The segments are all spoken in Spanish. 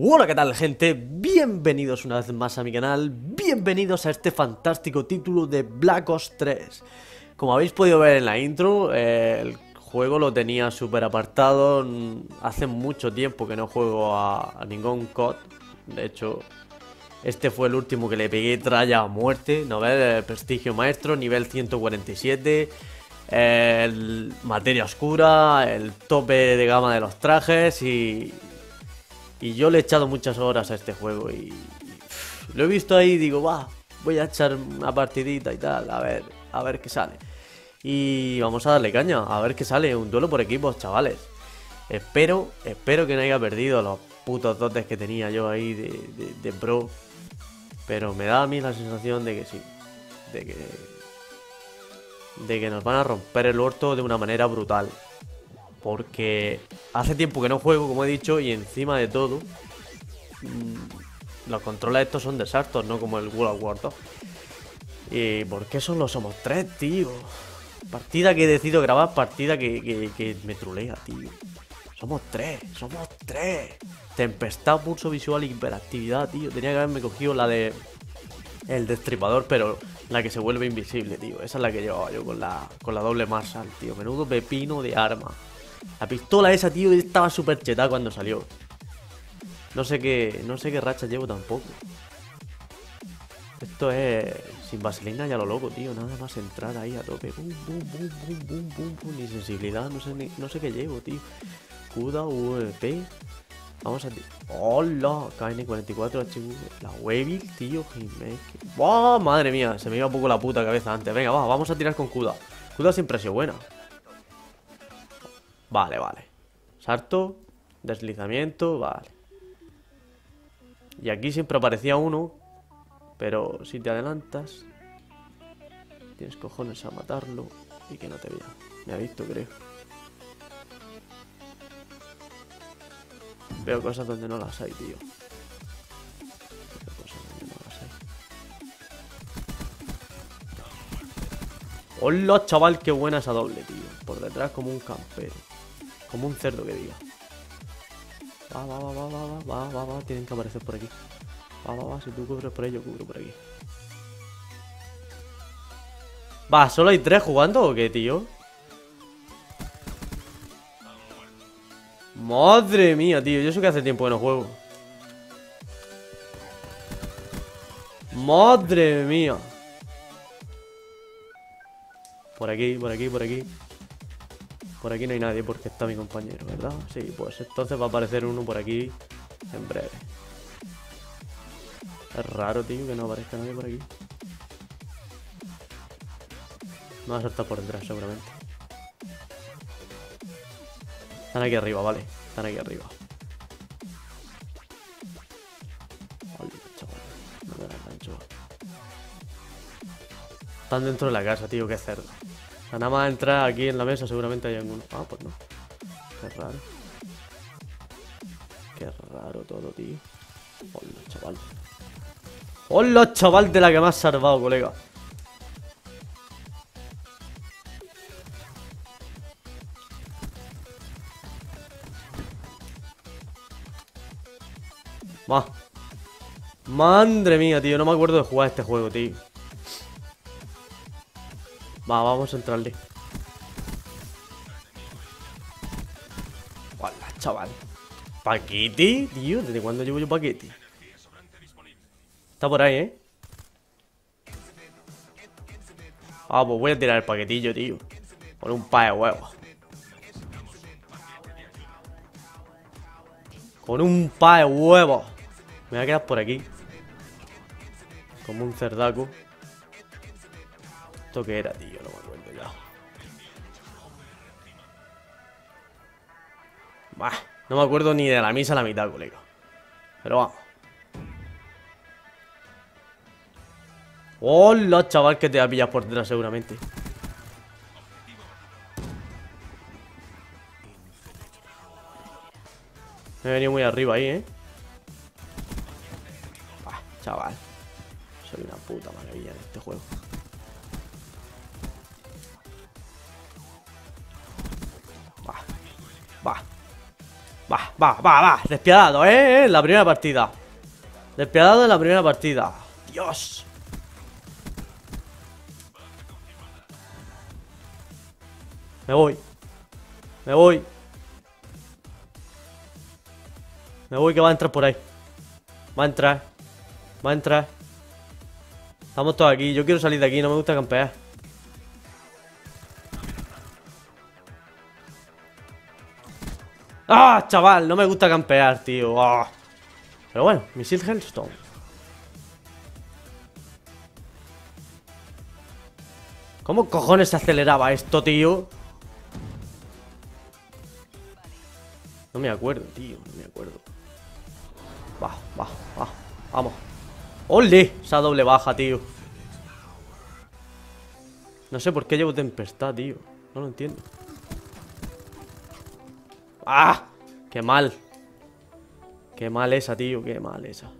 Hola, ¿qué tal gente? Bienvenidos una vez más a mi canal, bienvenidos a este fantástico título de Black Ops 3 Como habéis podido ver en la intro, el juego lo tenía súper apartado. Hace mucho tiempo que no juego a, ningún COD. De hecho, este fue el último que le pegué tralla a muerte ¿No ves? El prestigio maestro, nivel 147 el materia oscura, el tope de gama de los trajes y, y yo le he echado muchas horas a este juego y, lo he visto ahí y digo, va, voy a echar una partidita y tal, a ver, a ver qué sale. Y vamos a darle caña, a ver qué sale, un duelo por equipos, chavales. Espero, espero que no haya perdido los putos dotes que tenía yo ahí de, de, pro. Pero me da a mí la sensación de que sí, de que... De que nos van a romper el orto de una manera brutal. Porque hace tiempo que no juego, como he dicho, y encima de todo, mm, los controles estos son desastres, no como el World of War 2. ¿Y por qué solo somos tres, tío? Partida que he decidido grabar, partida que, me trulea, tío. Somos tres, somos tres. Tempestad, pulso visual y hiperactividad, tío. Tenía que haberme cogido la de. El destripador, pero la que se vuelve invisible, tío. Esa es la que llevaba yo con la, con la doble Marshall, tío. Menudo pepino de arma. La pistola esa, tío, estaba súper chetada cuando salió. No sé qué. No sé qué racha llevo tampoco. Esto es. Sin vaselina ya lo loco, tío. Nada más entrar ahí a tope. Ni sensibilidad, no sé, no sé qué llevo, tío. CUDA, VP. Vamos a... ¡Hola! KN44, HV. La Wavy, tío. ¡Wow! Madre mía, se me iba un poco la puta cabeza antes. Venga, va, vamos a tirar con CUDA. CUDA siempre ha sido buena. Vale, vale. Salto, deslizamiento, vale. Y aquí siempre aparecía uno, pero si te adelantas, tienes cojones a matarlo y que no te vea. Me ha visto, creo. Veo cosas donde no las hay, tío. Veo cosas donde no las hay. ¡Hola, chaval! Qué buena esa doble, tío. Por detrás como un campero. Como un cerdo que diga. Va, va, va, va, va, va, va, va, Tienen que aparecer por aquí. Va, va, va. Si tú cubres por ahí, yo cubro por aquí. Va, ¿solo hay tres jugando o qué, tío? Madre mía, tío. Yo sé que hace tiempo que no juego. Madre mía. Por aquí, por aquí, por aquí. Por aquí no hay nadie porque está mi compañero, ¿verdad? Sí, pues entonces va a aparecer uno por aquí en breve. Es raro, tío, que no aparezca nadie por aquí. Me va a saltar por detrás, seguramente. Están aquí arriba, vale. Están aquí arriba. Están dentro de la casa, tío, qué cerdo nada más entrar aquí en la mesa seguramente hay alguno. Ah, pues no. Qué raro. Qué raro todo, tío. Hola, chaval. Hola, chaval, de la que me has salvado, colega. Va. Madre mía, tío. No me acuerdo de jugar este juego, tío. Va, vamos a entrarle. Hola, chaval. ¿Paquete? Tío, ¿desde cuándo llevo yo paquete? Está por ahí, ¿eh? Ah, pues voy a tirar el paquetillo, tío. Con un pa de huevos. Con un pa de huevos. Me voy a quedar por aquí. Como un cerdaco. ¿Esto qué era, tío? No me acuerdo ya. Bah, no me acuerdo ni de la misa a la mitad, colega. Pero vamos. Hola, chaval, que te va a por detrás seguramente. Me he venido muy arriba ahí, ¿eh? Bah, chaval. Soy una puta maravilla en este juego. Va, va, va, va. Despiadado, ¿eh? En la primera partida. Despiadado en la primera partida. Dios. Me voy. Me voy. Me voy que va a entrar por ahí. Va a entrar. Va a entrar. Estamos todos aquí. Yo quiero salir de aquí. No me gusta campear. ¡Ah, chaval! No me gusta campear, tío. ¡Ah! Pero bueno, misil Hellstone. ¿Cómo cojones se aceleraba esto, tío? No me acuerdo, tío. No me acuerdo. Va, va, va. Vamos. ¡Ole! Esa doble baja, tío. No sé por qué llevo tempestad, tío. No lo entiendo. ¡Ah! ¡Qué mal! Qué mal esa, tío, qué mal esa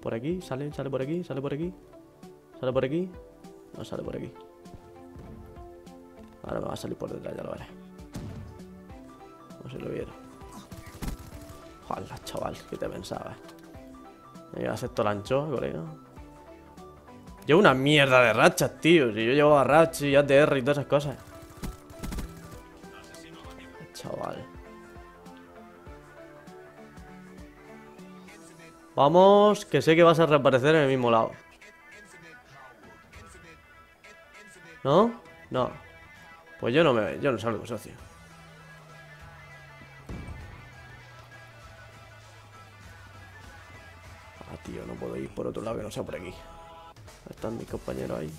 Por aquí, sale, sale por aquí, sale por aquí Sale por aquí No sale por aquí. Ahora me va a salir por detrás, ya lo veré. No se lo vieron Joder, chaval, ¿qué te pensabas? Me iba a hacer ancho, colega. Llevo una mierda de rachas, tío. Si yo llevo a rachas y ATR y todas esas cosas Vamos, que sé que vas a reaparecer en el mismo lado. ¿No? No. Pues yo no me yo no salgo, socio. Ah, tío, no puedo ir por otro lado que no sea por aquí. Están mis compañeros ahí.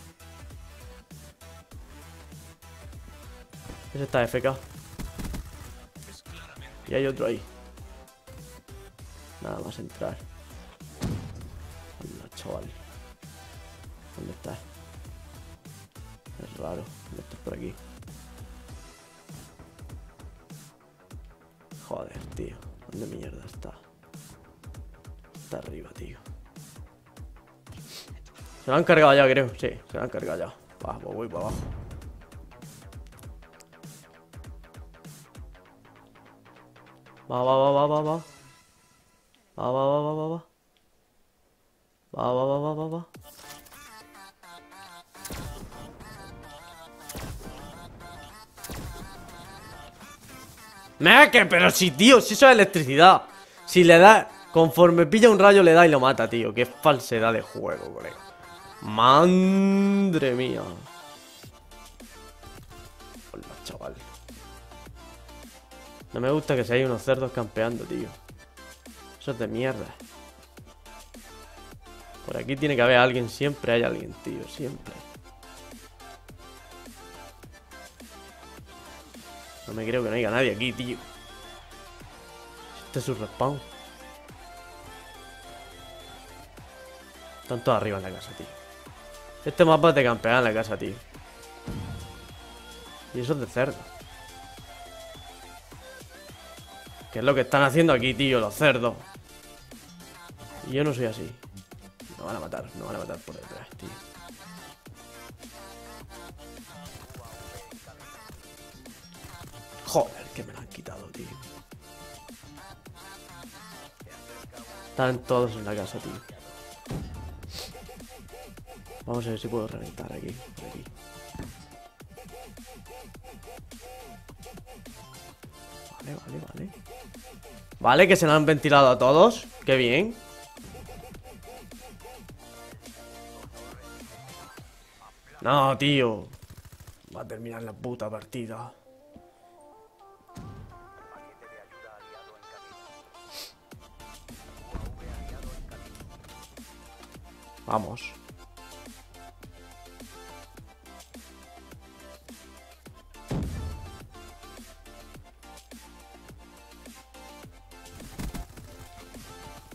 Ese está FK. Y hay otro ahí. Nada más entrar. ¿Dónde está? Es raro. ¿Dónde está por aquí? Joder, tío. ¿Dónde mierda está? Está arriba, tío. Se lo han cargado ya, creo. Sí, se lo han cargado ya. Va, pues voy para abajo. Va, va, va, va, va, va. Va, va, va, va, va, va. Va, va, va, va, va, va. Que, pero si, tío, si eso es electricidad. Si le da, conforme pilla un rayo, le da y lo mata, tío. Qué falsedad de juego, colega. Madre mía. Hola, chaval. No me gusta que se haya unos cerdos campeando, tío. Eso es de mierda. Por aquí tiene que haber alguien, siempre hay alguien, tío, siempre. No me creo que no haya nadie aquí, tío. Este es su respawn. Están todos arriba en la casa, tío. Este mapa es de campear en la casa, tío. Y eso es de cerdo. ¿Qué es lo que están haciendo aquí, tío? Los cerdos. Y yo no soy así. No van a matar, no van a matar por detrás, tío. Joder, que me lo han quitado, tío. Están todos en la casa, tío. Vamos a ver si puedo reventar aquí. aquí. Vale, vale, vale. Vale, que se lo han ventilado a todos. Qué bien. No, tío. Va a terminar la puta partida. Vamos.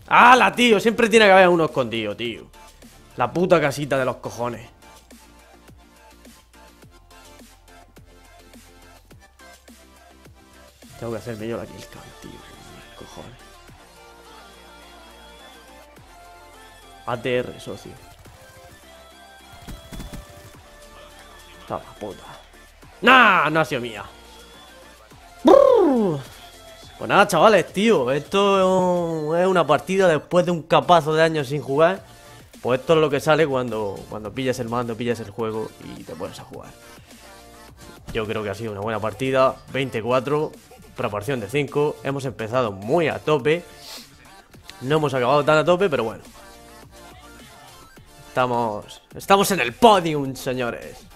¡Hala, tío! Siempre tiene que haber uno escondido, tío. La puta casita de los cojones. Tengo que hacerme yo la kill tío. Cojones. ATR, socio. Toma, puta. ¡Nah! No ha sido mía. Pues nada, chavales, tío, esto es una partida después de un capazo de años sin jugar. Pues esto es lo que sale cuando, cuando pillas el mando, pillas el juego y te pones a jugar. Yo creo que ha sido una buena partida, 24, proporción de 5. Hemos empezado muy a tope. No hemos acabado tan a tope, pero bueno. Estamos, estamos en el podium, señores.